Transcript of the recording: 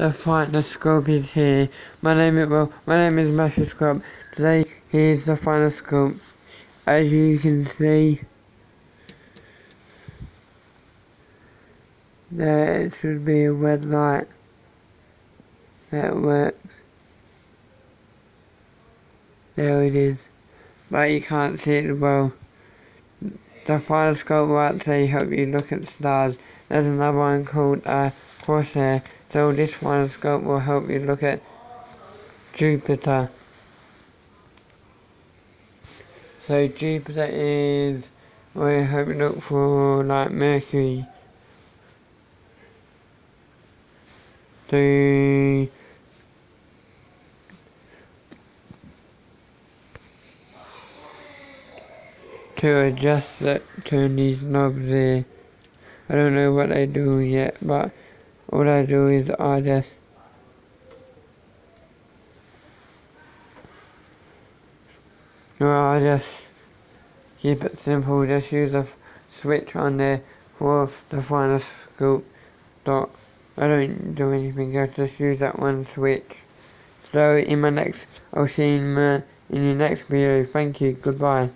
the finder scope is here. My name is well, my name is Master Scope. Today here's the finder scope. As you can see there it should be a red light that works. There it is. But you can't see it well. The finder scope will actually help you look at stars. There's another one called uh, Crosshair. So this finder scope will help you look at Jupiter. So Jupiter is where you hope you look for like Mercury. To to adjust that turn these knobs there. I don't know what they do yet but all I do is I just well, I just keep it simple, just use a switch on there for the finder scope dot. I don't do anything else, just use that one switch. So in my next, I'll see you in, uh, in your next video. Thank you, goodbye.